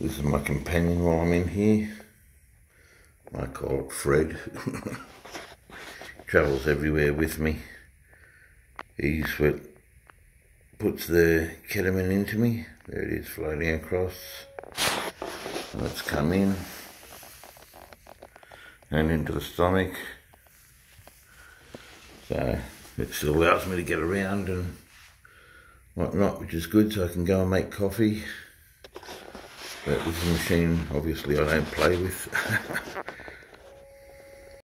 This is my companion while I'm in here. I call it Fred. Travels everywhere with me. He's what puts the ketamine into me. There it is floating across. Let's come in and into the stomach. So it still allows me to get around and whatnot, which is good so I can go and make coffee. But this is a machine obviously I don't play with.